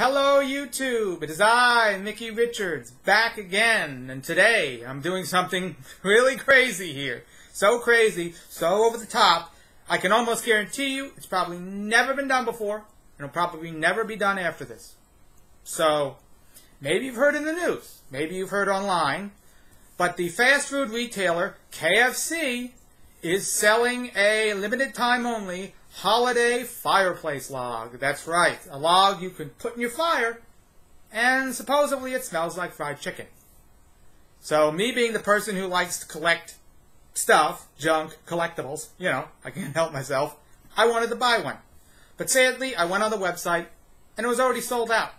Hello YouTube, it is I, Micky Richards, back again, and today I'm doing something really crazy here. So crazy, so over the top, I can almost guarantee you it's probably never been done before, and it'll probably never be done after this. So, maybe you've heard in the news, maybe you've heard online, but the fast food retailer KFC is selling a limited time only holiday fireplace log. That's right, a log you can put in your fire, and supposedly it smells like fried chicken. So me being the person who likes to collect stuff, junk, collectibles, you know, I can't help myself, I wanted to buy one. But sadly, I went on the website, and it was already sold out.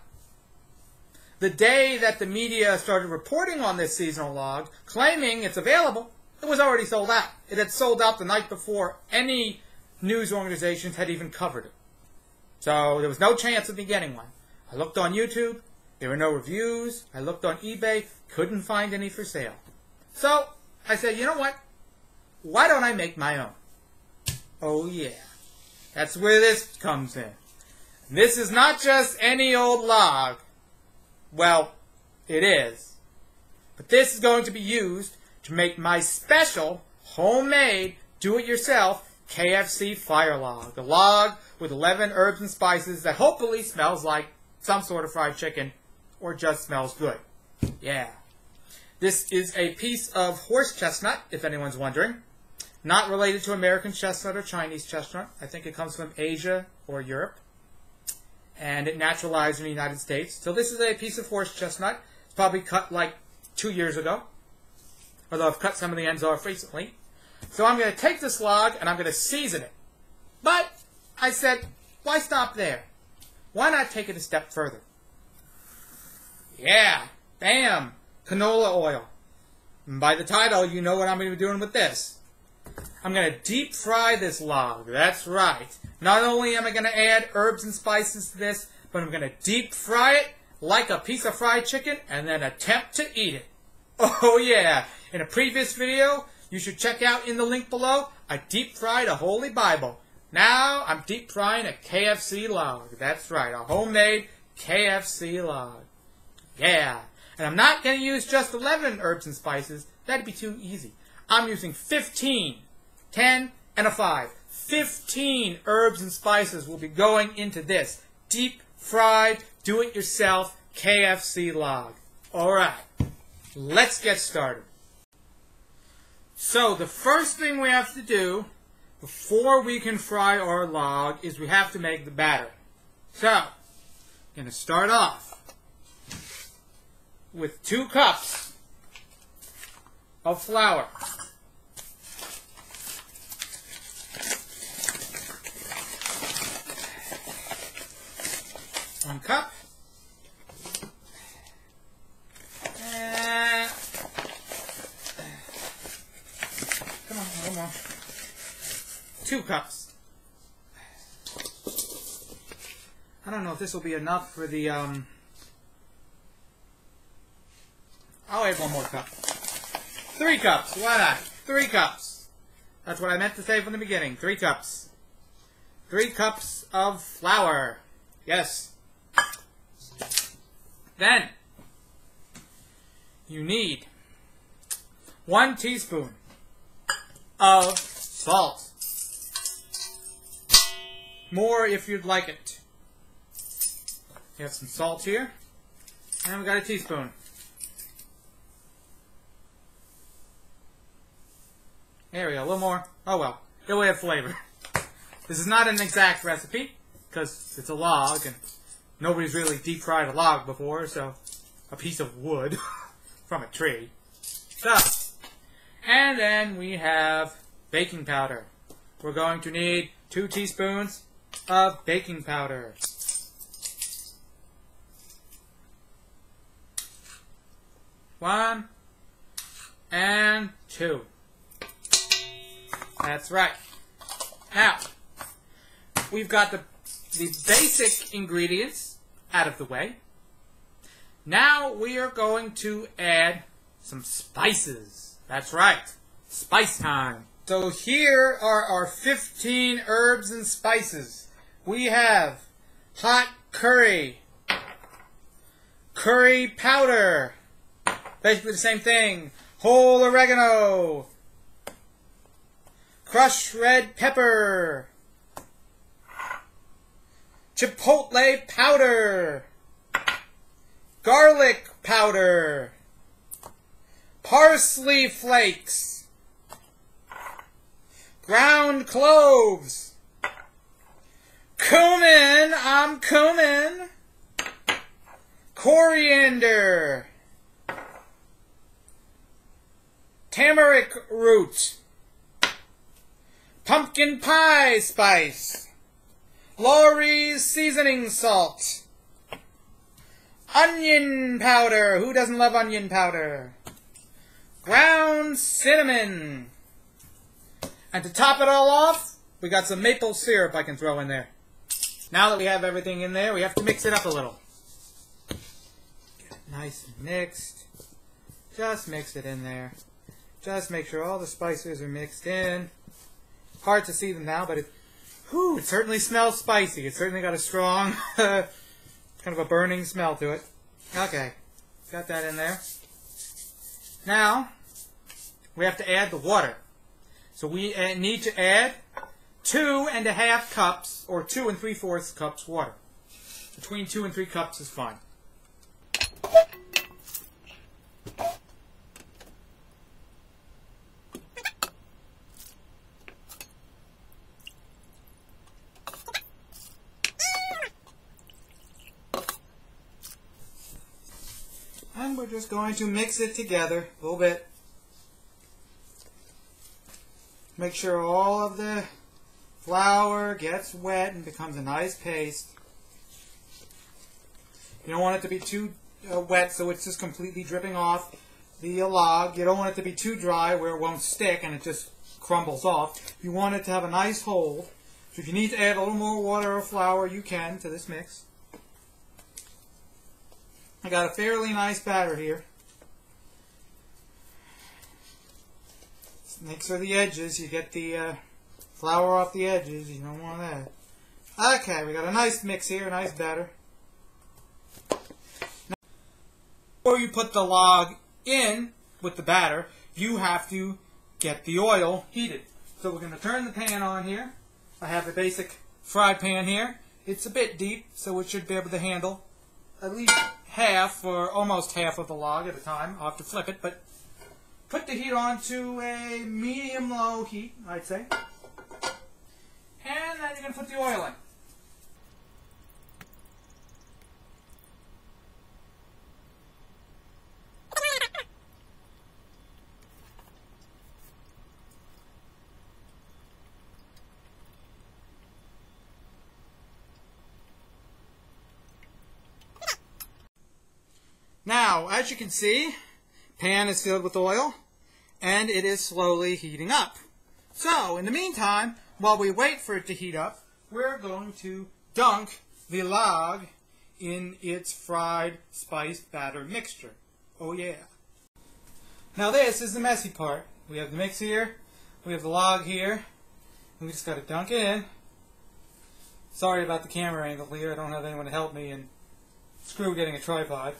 The day that the media started reporting on this seasonal log, claiming it's available, it was already sold out. It had sold out the night before any news organizations had even covered it. So there was no chance of me getting one. I looked on YouTube, there were no reviews. I looked on eBay, couldn't find any for sale. So I said, you know what? Why don't I make my own? Oh yeah, that's where this comes in. This is not just any old log. Well, it is. But this is going to be used to make my special, homemade, do-it-yourself KFC fire log. A log with 11 herbs and spices that hopefully smells like some sort of fried chicken or just smells good. Yeah. This is a piece of horse chestnut, if anyone's wondering. Not related to American chestnut or Chinese chestnut. I think it comes from Asia or Europe. And it naturalized in the United States. So this is a piece of horse chestnut. It's probably cut like two years ago. Although I've cut some of the ends off recently. So I'm going to take this log and I'm going to season it. But I said, why stop there? Why not take it a step further? Yeah, bam, canola oil. And by the title, you know what I'm going to be doing with this. I'm going to deep fry this log. That's right. Not only am I going to add herbs and spices to this, but I'm going to deep fry it like a piece of fried chicken and then attempt to eat it. Oh yeah, in a previous video, you should check out in the link below, I deep fried a Holy Bible. Now I'm deep frying a KFC log. That's right, a homemade KFC log. Yeah. And I'm not going to use just 11 herbs and spices. That'd be too easy. I'm using 15. 10 and a 5. 15 herbs and spices will be going into this deep fried, do-it-yourself KFC log. Alright, let's get started. So the first thing we have to do before we can fry our log is we have to make the batter. So, I'm going to start off with two cups of flour. One cup. Two cups. I don't know if this will be enough for the, um... I'll add one more cup. Three cups, why not? Three cups. That's what I meant to say from the beginning. Three cups. Three cups of flour. Yes. Then, you need one teaspoon of salt. More if you'd like it. You have some salt here. And we got a teaspoon. There we go, a little more. Oh well, it'll add flavor. This is not an exact recipe, because it's a log, and nobody's really deep fried a log before, so a piece of wood from a tree. So, and then we have baking powder. We're going to need two teaspoons of baking powder. One and two. That's right. Now, we've got the, the basic ingredients out of the way. Now we are going to add some spices. That's right. Spice time. So here are our 15 herbs and spices. We have hot curry, curry powder. Basically the same thing. Whole oregano. Crushed red pepper. Chipotle powder. Garlic powder. Parsley flakes. Ground cloves. Cumin, I'm cumin. Coriander. Turmeric root. Pumpkin pie spice. Lawry's seasoning salt. Onion powder. Who doesn't love onion powder? Ground cinnamon. And to top it all off, we got some maple syrup I can throw in there. Now that we have everything in there, we have to mix it up a little. Get it nice and mixed. Just mix it in there. Just make sure all the spices are mixed in. Hard to see them now, but it, whew, it certainly smells spicy. It's certainly got a strong, kind of a burning smell to it. Okay, got that in there. Now, we have to add the water. So we uh, need to add two and a half cups, or two and three fourths cups water. Between two and three cups is fine. And we're just going to mix it together a little bit. Make sure all of the flour gets wet and becomes a nice paste. You don't want it to be too uh, wet so it's just completely dripping off the log. You don't want it to be too dry where it won't stick and it just crumbles off. You want it to have a nice hold. So if you need to add a little more water or flour, you can to this mix. I got a fairly nice batter here. Make sure the edges, you get the uh, flour off the edges. You don't want that. Okay, we got a nice mix here, a nice batter. Now, before you put the log in with the batter, you have to get the oil heated. So we're going to turn the pan on here. I have a basic fry pan here. It's a bit deep, so it should be able to handle at least half or almost half of the log at a time. I'll have to flip it, but put the heat on to a medium-low heat, I'd say. And then you're going to put the oil in. Now, as you can see, pan is filled with oil, and it is slowly heating up. So, in the meantime, while we wait for it to heat up, we're going to dunk the log in its fried spice batter mixture. Oh yeah. Now this is the messy part. We have the mix here, we have the log here, and we just got to dunk it in. Sorry about the camera angle here, I don't have anyone to help me, and screw getting a tripod.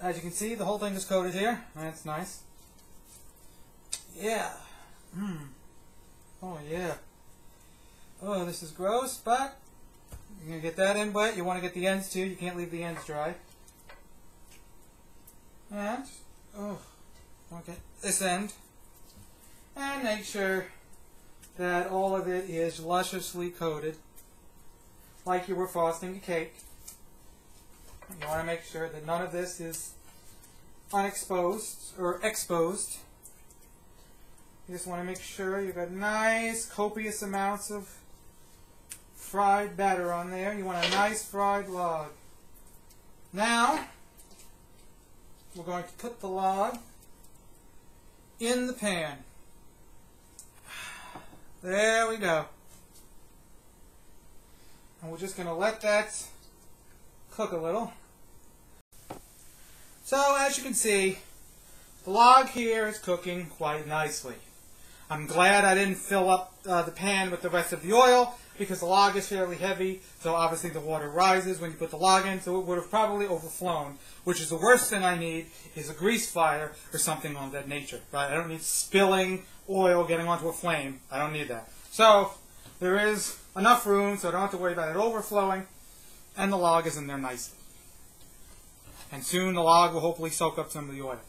As you can see, the whole thing is coated here. That's nice. Yeah. Hmm. Oh, yeah. Oh, this is gross, but you're going to get that in wet. You want to get the ends too. You can't leave the ends dry. And, oh, get this end. And make sure that all of it is lusciously coated like you were frosting a cake. You want to make sure that none of this is unexposed or exposed. You just want to make sure you've got nice copious amounts of fried batter on there. You want a nice fried log. Now, we're going to put the log in the pan. There we go. And we're just going to let that cook a little. So as you can see, the log here is cooking quite nicely. I'm glad I didn't fill up uh, the pan with the rest of the oil. Because the log is fairly heavy, so obviously the water rises when you put the log in, so it would have probably overflown, which is the worst thing I need is a grease fire or something of that nature, right? I don't need spilling oil getting onto a flame. I don't need that. So there is enough room so I don't have to worry about it overflowing, and the log is in there nicely. And soon the log will hopefully soak up some of the oil.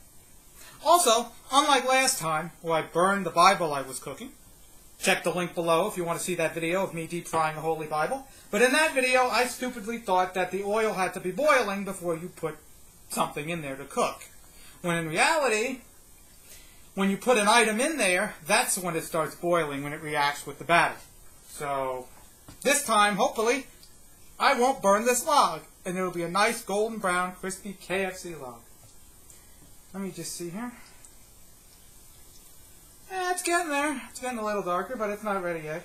Also, unlike last time, where I burned the Bible I was cooking, check the link below if you want to see that video of me deep frying a Holy Bible. But in that video, I stupidly thought that the oil had to be boiling before you put something in there to cook. When in reality, when you put an item in there, that's when it starts boiling, when it reacts with the batter. So, this time, hopefully, I won't burn this log, and it'll be a nice golden brown, crispy KFC log. Let me just see here. Yeah, it's getting there. It's getting a little darker, but it's not ready yet.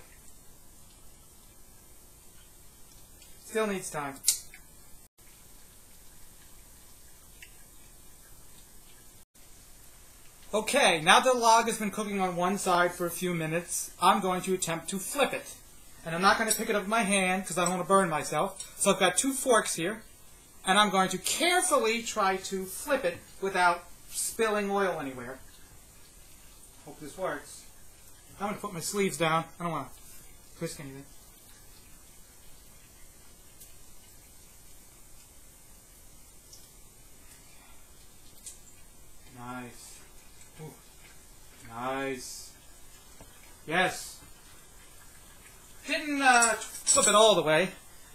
Still needs time. Okay, now that the log has been cooking on one side for a few minutes, I'm going to attempt to flip it. And I'm not going to pick it up with my hand because I don't want to burn myself. So I've got two forks here, and I'm going to carefully try to flip it without spilling oil anywhere. Hope this works. I'm going to put my sleeves down. I don't want to twist anything. Nice. Ooh. Nice. Yes. Didn't uh, flip it all the way.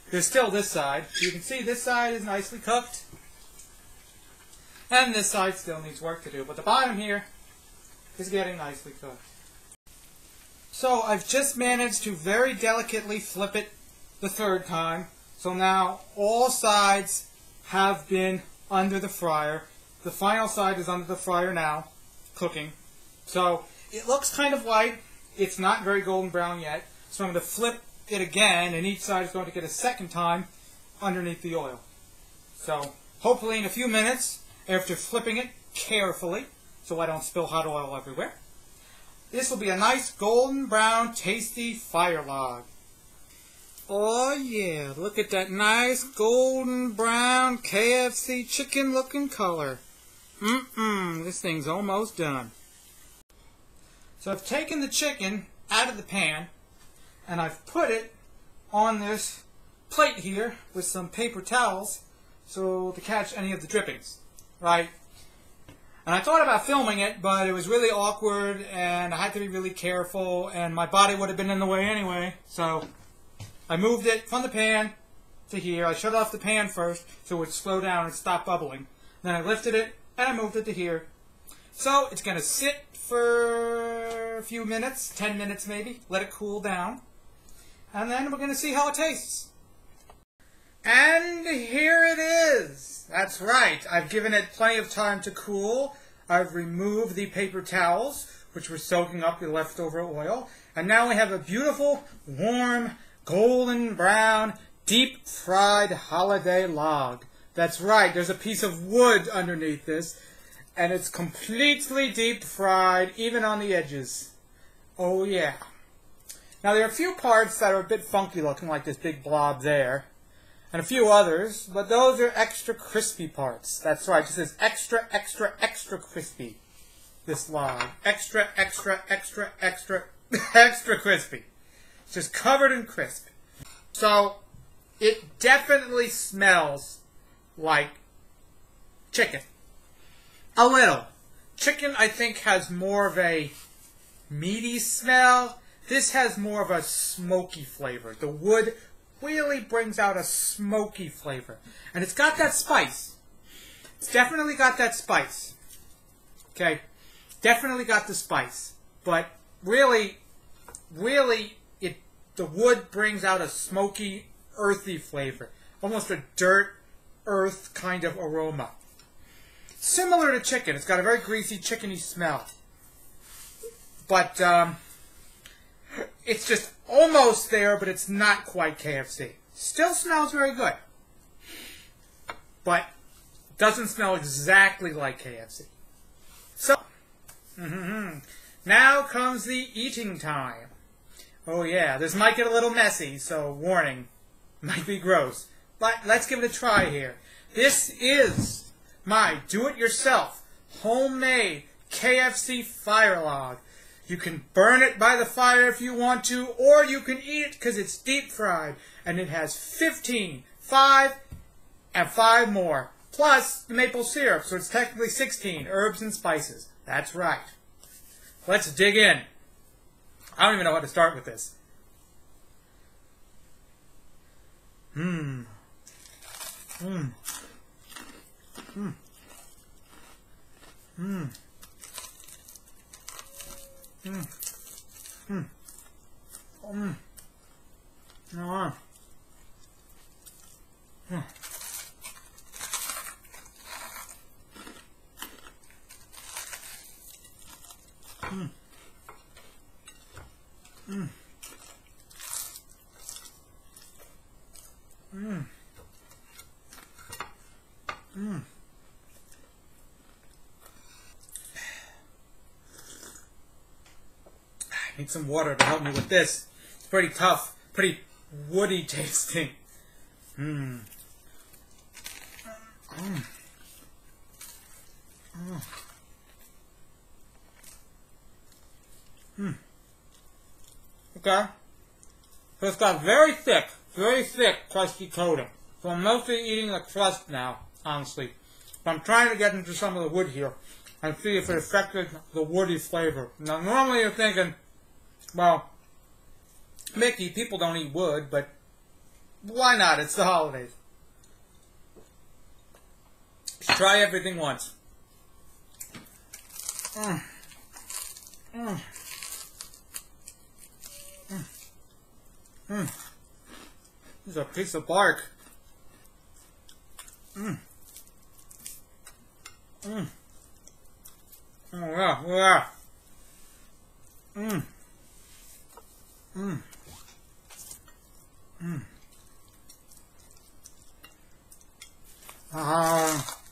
There's still this side. You can see this side is nicely cooked. And this side still needs work to do. But the bottom here is getting nicely cooked. So I've just managed to very delicately flip it the third time. So now all sides have been under the fryer. The final side is under the fryer now, cooking. So it looks kind of white. It's not very golden brown yet. So I'm going to flip it again, and each side is going to get a second time underneath the oil. So hopefully in a few minutes, after flipping it carefully, so I don't spill hot oil everywhere, this will be a nice golden brown, tasty fire log. Oh yeah, look at that nice golden brown KFC chicken looking color. Mm-mm, this thing's almost done. So I've taken the chicken out of the pan and I've put it on this plate here with some paper towels so to catch any of the drippings, right? And I thought about filming it, but it was really awkward and I had to be really careful and my body would have been in the way anyway. So I moved it from the pan to here. I shut off the pan first so it would slow down and stop bubbling. Then I lifted it and I moved it to here. So it's going to sit for a few minutes, 10 minutes maybe, let it cool down. And then we're going to see how it tastes. And here it is. That's right. I've given it plenty of time to cool. I've removed the paper towels, which were soaking up the leftover oil. And now we have a beautiful, warm, golden brown, deep fried holiday log. That's right. There's a piece of wood underneath this. And it's completely deep fried, even on the edges. Oh yeah. Now there are a few parts that are a bit funky looking, like this big blob there and a few others, but those are extra crispy parts. That's right, it says extra, extra, extra crispy, this log. Extra, extra, extra, extra, extra crispy. It's just covered in crisp. So, it definitely smells like chicken. A little. Chicken, I think, has more of a meaty smell. This has more of a smoky flavor. The wood really brings out a smoky flavor. And it's got that spice. It's definitely got that spice. Okay? Definitely got the spice. But really, really, it the wood brings out a smoky, earthy flavor. Almost a dirt, earth kind of aroma. Similar to chicken. It's got a very greasy, chickeny smell. But, um, it's just almost there, but it's not quite KFC. Still smells very good. But doesn't smell exactly like KFC. So, mm -hmm. now comes the eating time. Oh yeah, this might get a little messy, so warning, might be gross. But let's give it a try here. This is my do-it-yourself, homemade KFC fire log. You can burn it by the fire if you want to, or you can eat it because it's deep fried. And it has 15, 5, and 5 more. Plus the maple syrup, so it's technically 16 herbs and spices. That's right. Let's dig in. I don't even know how to start with this. Mmm. Mmm. Mmm. Mmm. 嗯嗯嗯嗯嗯嗯嗯。Need some water to help me with this. It's pretty tough, pretty woody tasting. Mmm. Mm. Mm. Mm. Okay. So it's got very thick, very thick, crusty coating. So I'm mostly eating the crust now, honestly. But I'm trying to get into some of the wood here and see if it affected the woody flavor. Now, normally you're thinking, well, Micky, people don't eat wood, but why not? It's the holidays. Just try everything once. Mm. Mm. Mm. Mm. This is a piece of bark. Mm. Mm. Oh yeah, yeah. うん。うん。ああ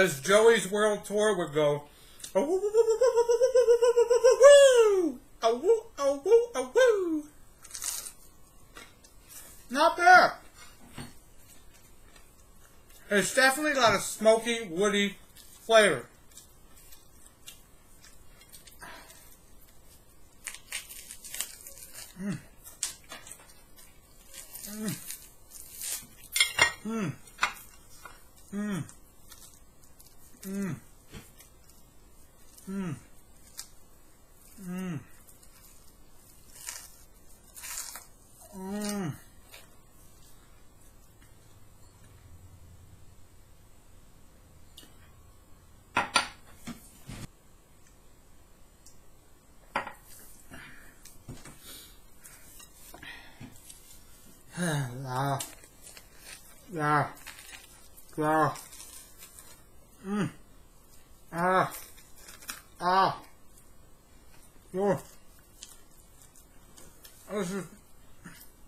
as Joey's World Tour would go. Not bad. It's definitely got a smoky, woody flavor. Oh. This is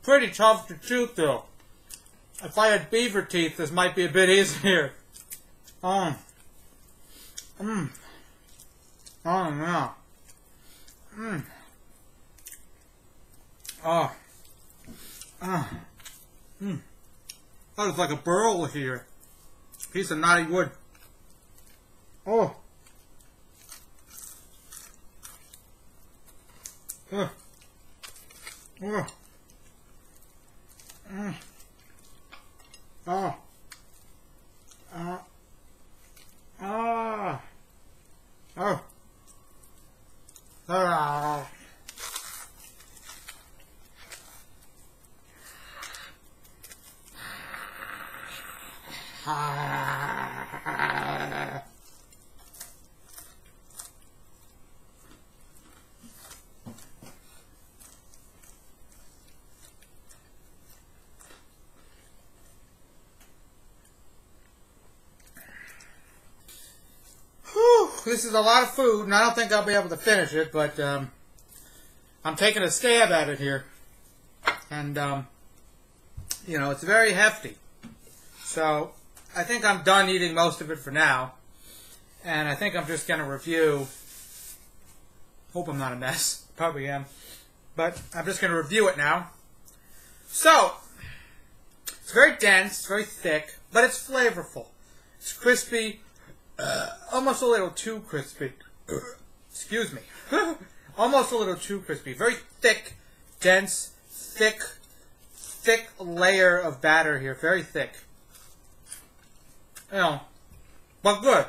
pretty tough to chew through. If I had beaver teeth, this might be a bit easier. Um. Mmm. Oh, yeah. Mmm. Oh. Ah. Hmm. That is like a burl here. Piece of knotty wood. Oh. うん。うん。うん。ああ。ああ。ああ。ああ。あ。This is a lot of food, and I don't think I'll be able to finish it, but um, I'm taking a stab at it here. And, um, you know, it's very hefty. So, I think I'm done eating most of it for now. And I think I'm just going to review. Hope I'm not a mess. Probably am. But I'm just going to review it now. So, it's very dense, it's very thick, but it's flavorful. It's crispy, uh, almost a little too crispy. Excuse me. almost a little too crispy. Very thick, dense, thick, thick layer of batter here. Very thick. You know, but good.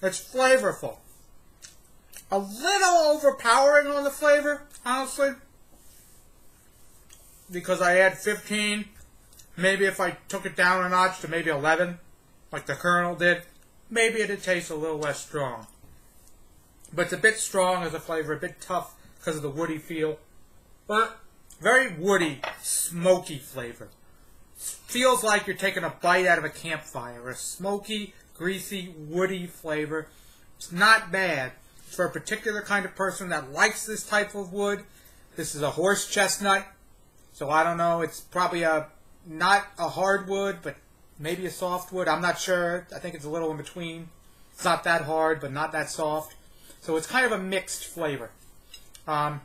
It's flavorful. A little overpowering on the flavor, honestly. Because I had 15. Maybe if I took it down a notch to maybe 11, like the Colonel did, maybe it'd taste a little less strong. But it's a bit strong as a flavor, a bit tough because of the woody feel. But very woody, smoky flavor. Feels like you're taking a bite out of a campfire. A smoky, greasy, woody flavor. It's not bad. For a particular kind of person that likes this type of wood, this is a horse chestnut. So I don't know, it's probably a not a hardwood, but maybe a softwood. I'm not sure. I think it's a little in between. It's not that hard, but not that soft. So it's kind of a mixed flavor. Um,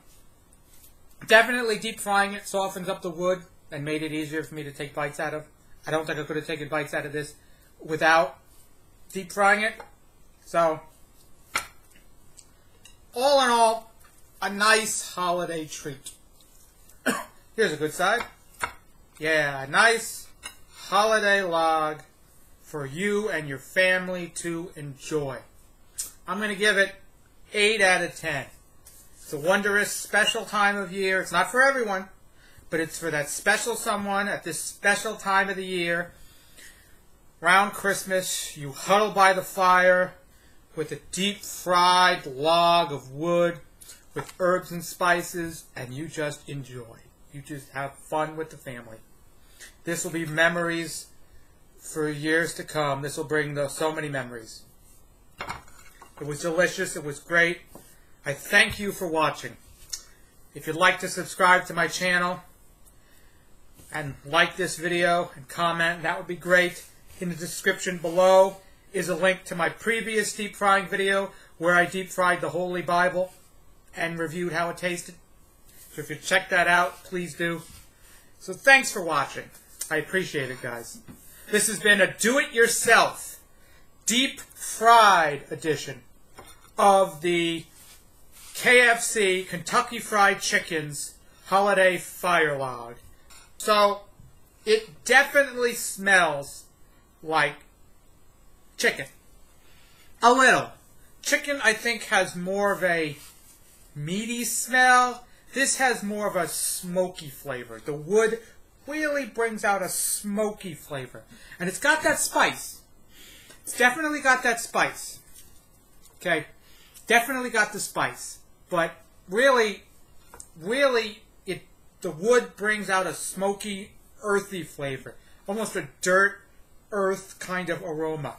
definitely deep frying it softens up the wood and made it easier for me to take bites out of. I don't think I could have taken bites out of this without deep frying it. So, all in all, a nice holiday treat. Here's a good side. Yeah, nice holiday log for you and your family to enjoy. I'm going to give it 8 out of 10. It's a wondrous, special time of year. It's not for everyone, but it's for that special someone at this special time of the year. Around Christmas, you huddle by the fire with a deep fried log of wood with herbs and spices, and you just enjoy. You just have fun with the family. This will be memories for years to come. This will bring the, so many memories. It was delicious. It was great. I thank you for watching. If you'd like to subscribe to my channel and like this video and comment, that would be great. In the description below is a link to my previous deep frying video where I deep fried the Holy Bible and reviewed how it tasted. So if you check that out, please do. So thanks for watching. I appreciate it, guys. This has been a do-it-yourself, deep fried edition of the KFC Kentucky Fried Chicken's Holiday Fire Log. So, it definitely smells like chicken. A little. Chicken, I think, has more of a meaty smell. This has more of a smoky flavor. The wood really brings out a smoky flavor. And it's got that spice. It's definitely got that spice. Okay? Definitely got the spice. But really, really, it the wood brings out a smoky, earthy flavor. Almost a dirt, earth kind of aroma.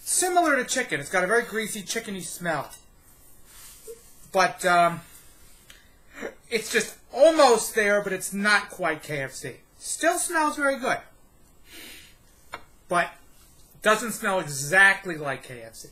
Similar to chicken. It's got a very greasy, chickeny smell. But, um, it's just almost there, but it's not quite KFC. Still smells very good. But doesn't smell exactly like KFC.